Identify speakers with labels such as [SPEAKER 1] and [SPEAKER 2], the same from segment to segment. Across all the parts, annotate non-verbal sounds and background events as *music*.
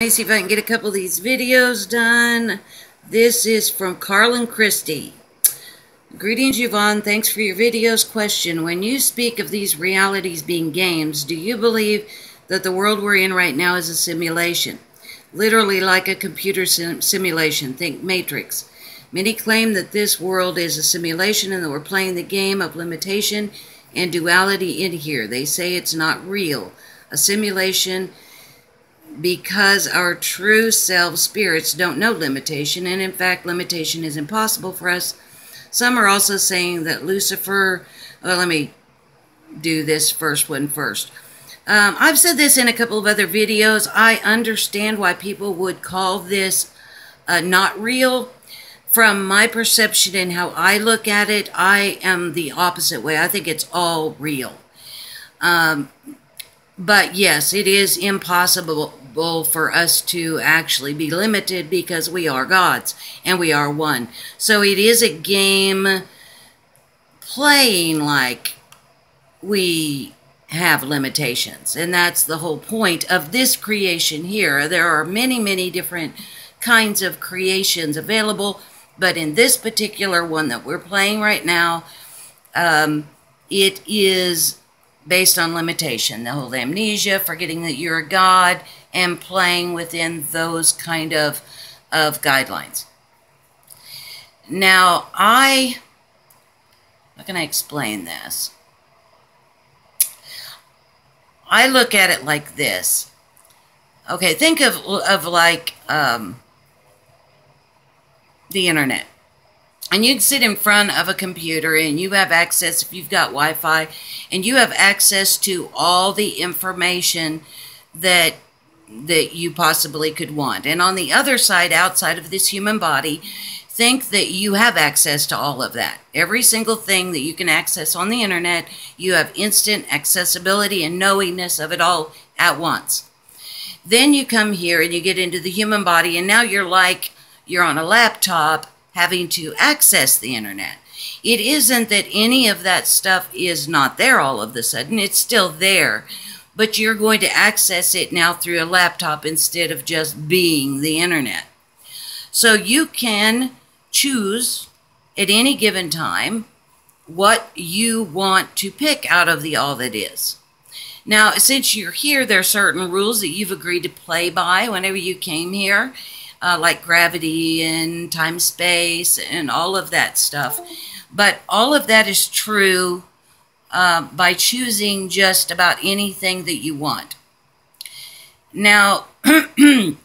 [SPEAKER 1] Let me see if I can get a couple of these videos done. This is from Carlin Christie. Greetings, Yvonne. Thanks for your videos. Question When you speak of these realities being games, do you believe that the world we're in right now is a simulation? Literally like a computer sim simulation. Think Matrix. Many claim that this world is a simulation and that we're playing the game of limitation and duality in here. They say it's not real. A simulation because our true self spirits don't know limitation, and in fact, limitation is impossible for us. Some are also saying that Lucifer, well, let me do this first one first. Um, I've said this in a couple of other videos. I understand why people would call this uh, not real. From my perception and how I look at it, I am the opposite way. I think it's all real. Um, but yes, it is impossible for us to actually be limited because we are gods and we are one. So it is a game playing like we have limitations. And that's the whole point of this creation here. There are many, many different kinds of creations available, but in this particular one that we're playing right now, um, it is based on limitation, the whole amnesia, forgetting that you're a god, and playing within those kind of, of guidelines. Now, I, how can I explain this? I look at it like this. Okay, think of, of like um, the internet and you can sit in front of a computer and you have access if you've got wi-fi and you have access to all the information that that you possibly could want. And on the other side outside of this human body think that you have access to all of that. Every single thing that you can access on the internet you have instant accessibility and knowingness of it all at once. Then you come here and you get into the human body and now you're like you're on a laptop having to access the internet. It isn't that any of that stuff is not there all of a sudden, it's still there, but you're going to access it now through a laptop instead of just being the internet. So you can choose at any given time what you want to pick out of the all that is. Now, since you're here, there are certain rules that you've agreed to play by whenever you came here uh, like gravity and time space and all of that stuff. But all of that is true uh, by choosing just about anything that you want. Now, *clears throat* I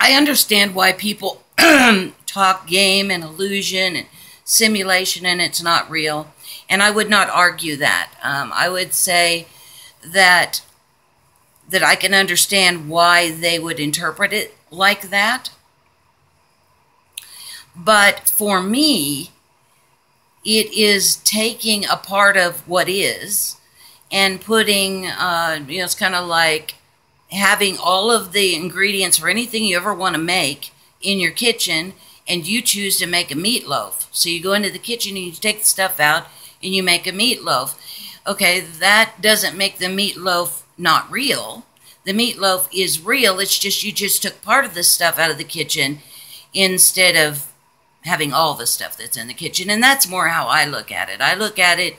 [SPEAKER 1] understand why people *clears throat* talk game and illusion and simulation and it's not real. And I would not argue that. Um, I would say that that I can understand why they would interpret it like that. But for me, it is taking a part of what is and putting, uh, you know, it's kind of like having all of the ingredients for anything you ever want to make in your kitchen and you choose to make a meatloaf. So you go into the kitchen and you take the stuff out and you make a meatloaf. Okay, that doesn't make the meatloaf not real. The meatloaf is real. It's just you just took part of the stuff out of the kitchen instead of having all the stuff that's in the kitchen. And that's more how I look at it. I look at it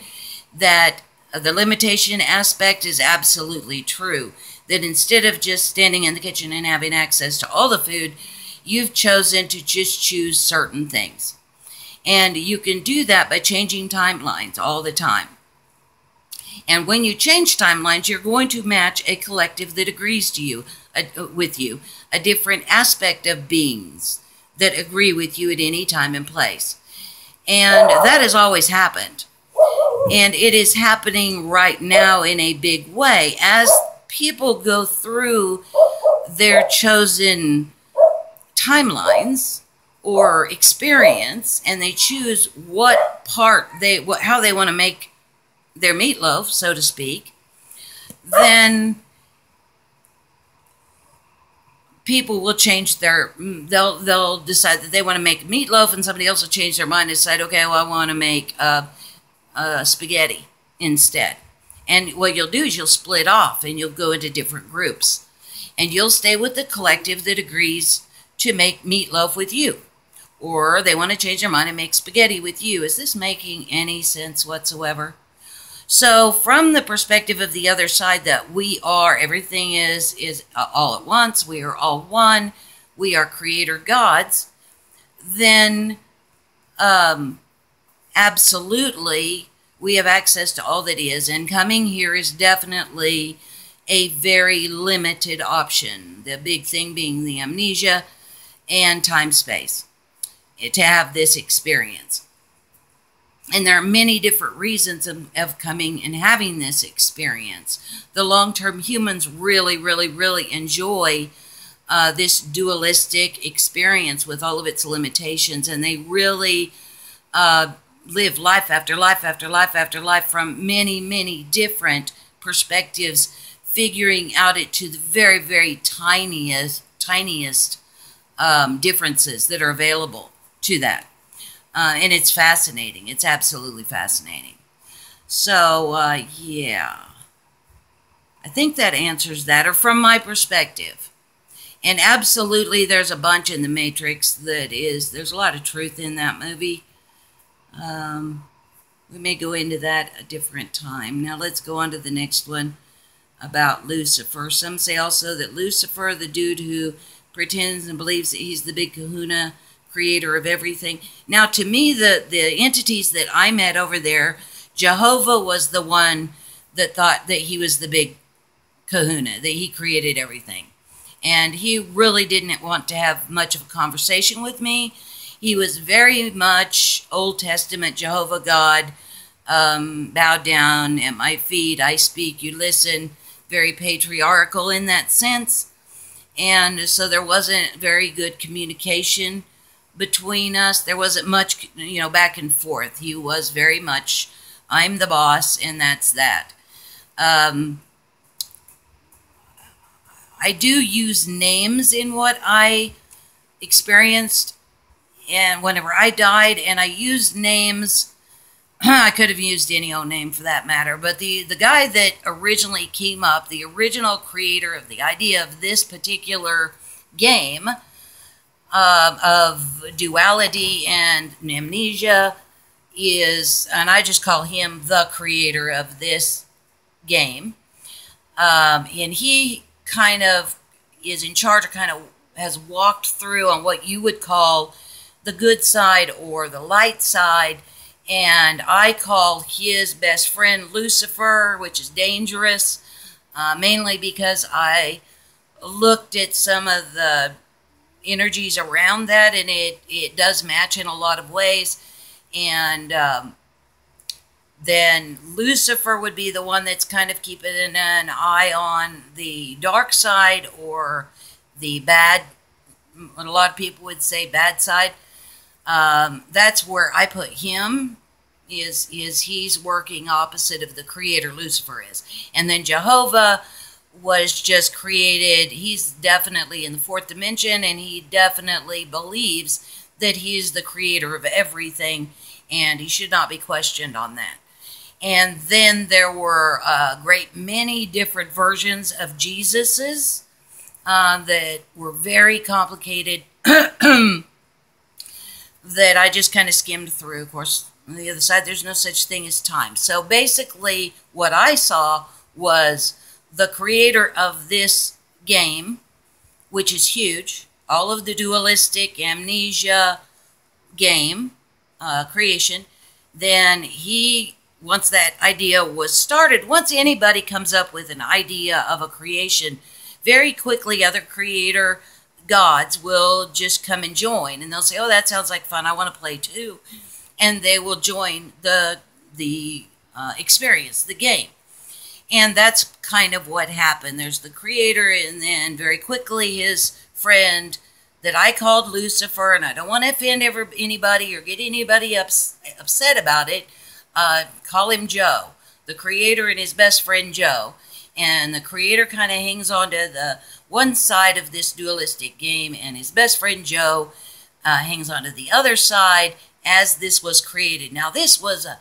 [SPEAKER 1] that the limitation aspect is absolutely true. That instead of just standing in the kitchen and having access to all the food, you've chosen to just choose certain things. And you can do that by changing timelines all the time. And when you change timelines, you're going to match a collective that agrees to you, uh, with you, a different aspect of beings that agree with you at any time and place. And that has always happened. And it is happening right now in a big way. As people go through their chosen timelines or experience and they choose what part they what how they want to make their meatloaf so to speak then people will change their they'll they'll decide that they want to make meatloaf and somebody else will change their mind and decide okay well i want to make uh, uh, spaghetti instead and what you'll do is you'll split off and you'll go into different groups and you'll stay with the collective that agrees to make meatloaf with you. Or they want to change their mind and make spaghetti with you. Is this making any sense whatsoever? So, from the perspective of the other side, that we are, everything is is all at once. We are all one. We are creator gods. Then, um, absolutely, we have access to all that is, and coming here is definitely a very limited option. The big thing being the amnesia and time space to have this experience. And there are many different reasons of, of coming and having this experience. The long term humans really, really, really enjoy uh, this dualistic experience with all of its limitations, and they really uh, live life after life after life after life from many, many different perspectives, figuring out it to the very, very tiniest, tiniest um, differences that are available to that. Uh, and it's fascinating. It's absolutely fascinating. So, uh, yeah. I think that answers that, or from my perspective. And absolutely, there's a bunch in The Matrix that is, there's a lot of truth in that movie. Um, we may go into that a different time. Now, let's go on to the next one about Lucifer. Some say also that Lucifer, the dude who pretends and believes that he's the big kahuna, creator of everything. Now, to me, the, the entities that I met over there, Jehovah was the one that thought that he was the big kahuna, that he created everything. And he really didn't want to have much of a conversation with me. He was very much Old Testament Jehovah God, um, bow down at my feet, I speak, you listen, very patriarchal in that sense. And so there wasn't very good communication between us. There wasn't much, you know, back and forth. He was very much, I'm the boss, and that's that. Um, I do use names in what I experienced, and whenever I died, and I used names. *clears throat* I could have used any old name for that matter, but the, the guy that originally came up, the original creator of the idea of this particular game, uh, of duality and amnesia is, and I just call him the creator of this game. Um, and he kind of is in charge of kind of has walked through on what you would call the good side or the light side. And I call his best friend Lucifer, which is dangerous, uh, mainly because I looked at some of the energies around that, and it it does match in a lot of ways. And um, then Lucifer would be the one that's kind of keeping an eye on the dark side or the bad. What A lot of people would say bad side. Um, that's where I put him. Is is he's working opposite of the Creator Lucifer is, and then Jehovah was just created. He's definitely in the fourth dimension, and he definitely believes that he is the creator of everything, and he should not be questioned on that. And then there were a great many different versions of Jesus's uh, that were very complicated. *clears throat* that I just kind of skimmed through. Of course, on the other side, there's no such thing as time. So basically, what I saw was the creator of this game, which is huge, all of the dualistic amnesia game uh, creation, then he, once that idea was started, once anybody comes up with an idea of a creation, very quickly other creator gods will just come and join and they'll say, oh, that sounds like fun. I want to play too. And they will join the, the uh, experience, the game. And that's kind of what happened. There's the creator, and then very quickly his friend that I called Lucifer, and I don't want to offend ever, anybody or get anybody ups, upset about it. Uh, call him Joe, the creator and his best friend Joe. And the creator kind of hangs on to the one side of this dualistic game, and his best friend Joe uh, hangs on to the other side as this was created. Now, this was a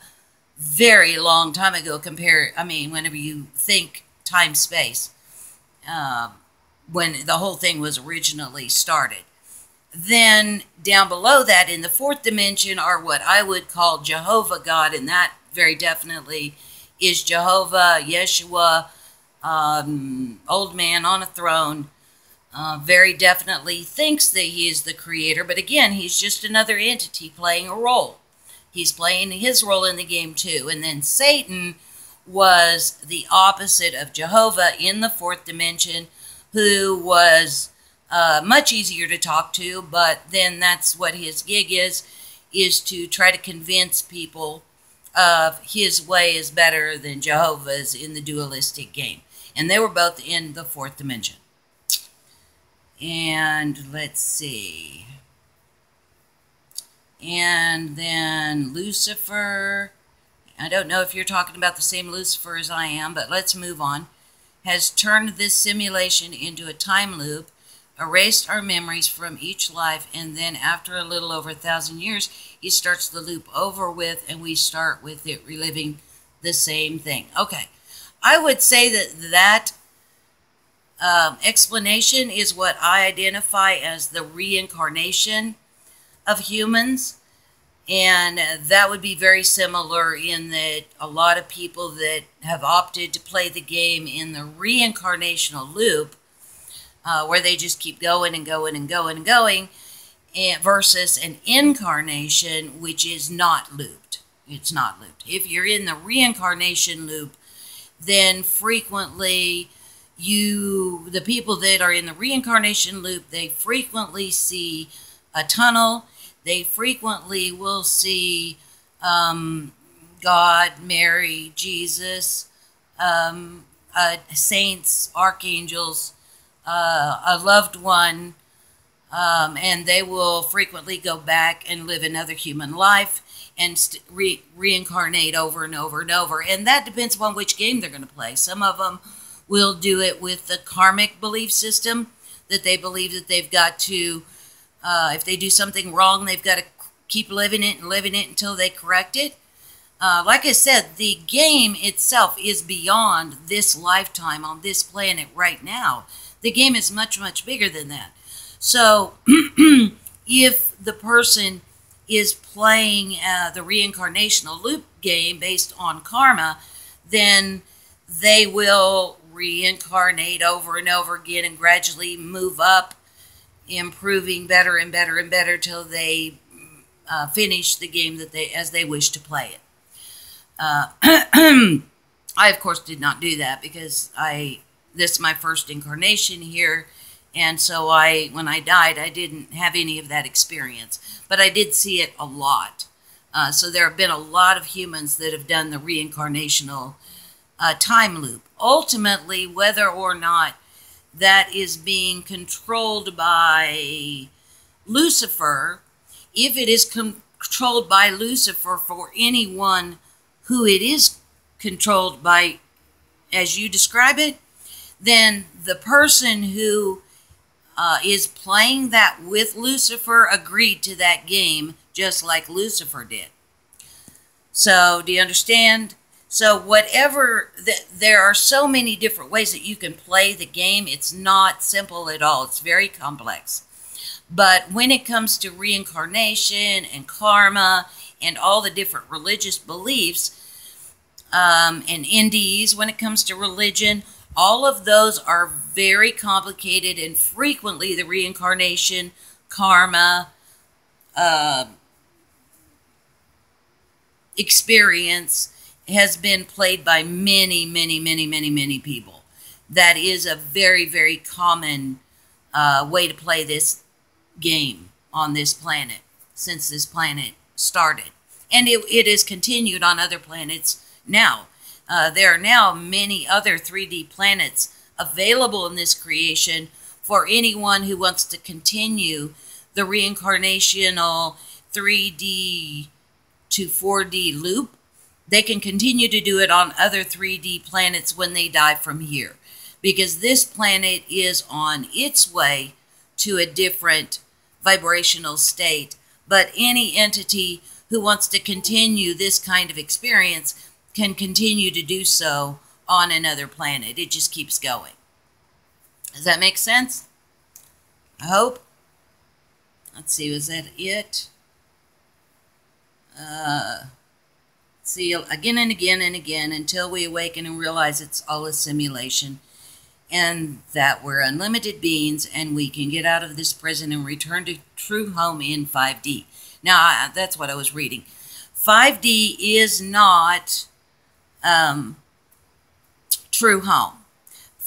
[SPEAKER 1] very long time ago compare i mean whenever you think time space um, when the whole thing was originally started. Then down below that in the fourth dimension are what I would call Jehovah God, and that very definitely is Jehovah, Yeshua, um, old man on a throne. Uh, very definitely thinks that he is the creator, but again, he's just another entity playing a role. He's playing his role in the game too. And then Satan was the opposite of Jehovah in the fourth dimension, who was uh, much easier to talk to, but then that's what his gig is, is to try to convince people of his way is better than Jehovah's in the dualistic game. And they were both in the fourth dimension. And let's see. And then Lucifer. I don't know if you're talking about the same Lucifer as I am, but let's move on. Has turned this simulation into a time loop, erased our memories from each life, and then after a little over a thousand years, he starts the loop over with, and we start with it reliving the same thing. Okay, I would say that that um, explanation is what I identify as the reincarnation of humans. And that would be very similar in that a lot of people that have opted to play the game in the reincarnational loop, uh, where they just keep going and going and going and going, and versus an incarnation, which is not looped. It's not looped. If you're in the reincarnation loop, then frequently you, the people that are in the reincarnation loop, they frequently see a tunnel. They frequently will see um, God, Mary, Jesus, um, uh, saints, archangels, uh, a loved one, um, and they will frequently go back and live another human life and re- reincarnate over and over and over. And that depends upon which game they're going to play. Some of them will do it with the karmic belief system that they believe that they've got to, uh, if they do something wrong, they've got to keep living it and living it until they correct it. Uh, like I said, the game itself is beyond this lifetime on this planet right now. The game is much, much bigger than that. So, *clears throat* if the person is playing uh, the reincarnational loop game based on karma, then they will reincarnate over and over again and gradually move up, improving better and better and better till they uh, finish the game that they as they wish to play it. Uh, *clears throat* I of course did not do that because I this is my first incarnation here, and so I when I died I didn't have any of that experience, but I did see it a lot. Uh, so there have been a lot of humans that have done the reincarnational uh, time loop. Ultimately, whether or not that is being controlled by Lucifer, if it is controlled by Lucifer for anyone who it is controlled by, as you describe it, then the person who uh, is playing that with Lucifer agreed to that game just like Lucifer did. So, do you understand? So whatever that there are so many different ways that you can play the game. It's not simple at all. It's very complex. But when it comes to reincarnation and karma and all the different religious beliefs um, and NDEs, when it comes to religion, all of those are very complicated and frequently the reincarnation, karma, uh, experience has been played by many, many, many, many, many people. That is a very, very common uh, way to play this game on this planet since this planet started. And it, it is continued on other planets now. Uh, there are now many other 3D planets available in this creation for anyone who wants to continue the reincarnational 3D to 4D loop they can continue to do it on other 3D planets when they die from here. Because this planet is on its way to a different vibrational state. But any entity who wants to continue this kind of experience can continue to do so on another planet. It just keeps going. Does that make sense? I hope. Let's see, was that it? Uh, see, again and again and again until we awaken and realize it's all a simulation and that we're unlimited beings and we can get out of this prison and return to true home in 5D. Now, I, that's what I was reading. 5D is not um, true home.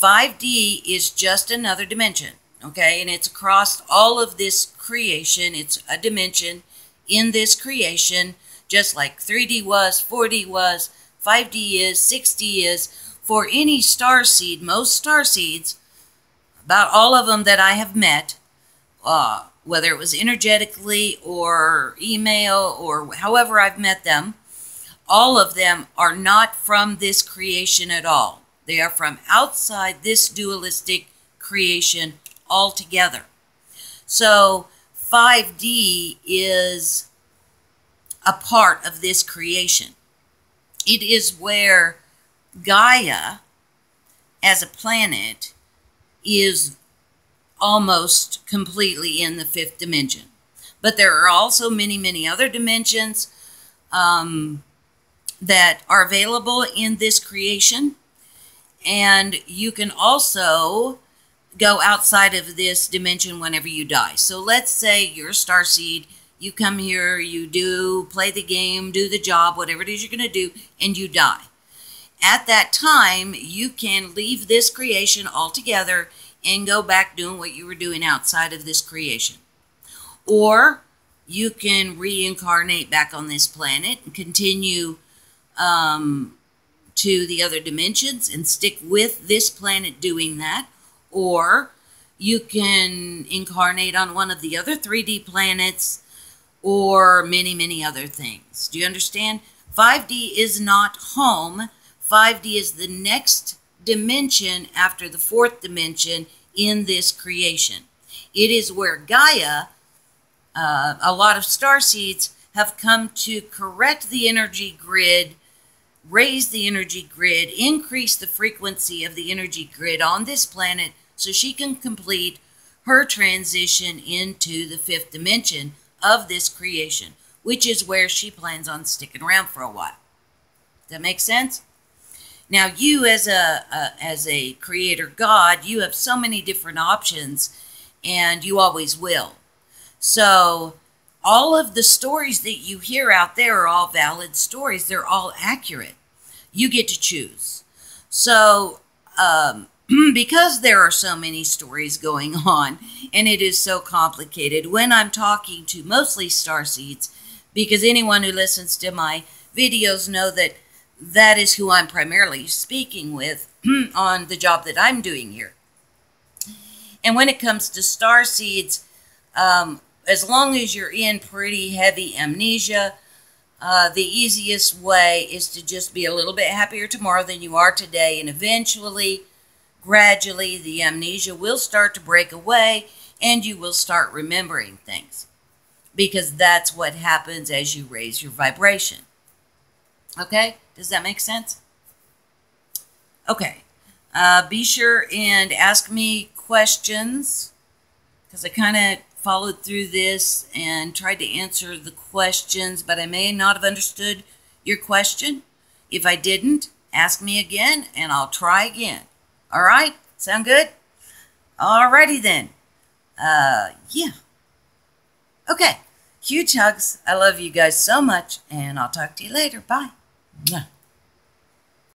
[SPEAKER 1] 5D is just another dimension, okay? And it's across all of this creation. It's a dimension in this creation, just like 3D was, 4D was, 5D is, 6D is. For any star seed, most star seeds, about all of them that I have met, uh, whether it was energetically or email or however I've met them, all of them are not from this creation at all. They are from outside this dualistic creation altogether. So 5D is a part of this creation. It is where Gaia, as a planet, is almost completely in the fifth dimension. But there are also many, many other dimensions um, that are available in this creation. And you can also go outside of this dimension whenever you die. So let's say you're a star seed, you come here, you do play the game, do the job, whatever it is you're going to do, and you die. At that time, you can leave this creation altogether and go back doing what you were doing outside of this creation. Or you can reincarnate back on this planet and continue um, to the other dimensions and stick with this planet doing that. Or you can incarnate on one of the other 3D planets or many, many other things. Do you understand? 5D is not home. 5D is the next dimension after the fourth dimension in this creation. It is where Gaia, uh, a lot of star seeds, have come to correct the energy grid raise the energy grid, increase the frequency of the energy grid on this planet so she can complete her transition into the fifth dimension of this creation, which is where she plans on sticking around for a while. Does that make sense? Now, you as a, a as a creator God, you have so many different options, and you always will. So all of the stories that you hear out there are all valid stories. They're all accurate. You get to choose. So, um, *clears throat* because there are so many stories *laughs* going on and it is so complicated, when I'm talking to mostly star seeds, because anyone who listens to my videos know that that is who I'm primarily speaking with *clears throat* on the job that I'm doing here. And when it comes to star seeds, um, as long as you're in pretty heavy amnesia, uh, the easiest way is to just be a little bit happier tomorrow than you are today. And eventually, gradually, the amnesia will start to break away and you will start remembering things. Because that's what happens as you raise your vibration. Okay? Does that make sense? Okay. Uh, be sure and ask me questions because I kind of followed through this and tried to answer the questions, but I may not have understood your question. If I didn't, ask me again and I'll try again. All right? Sound good? Alrighty then. Uh, yeah. Okay. Huge hugs. I love you guys so much, and I'll talk to you later. Bye.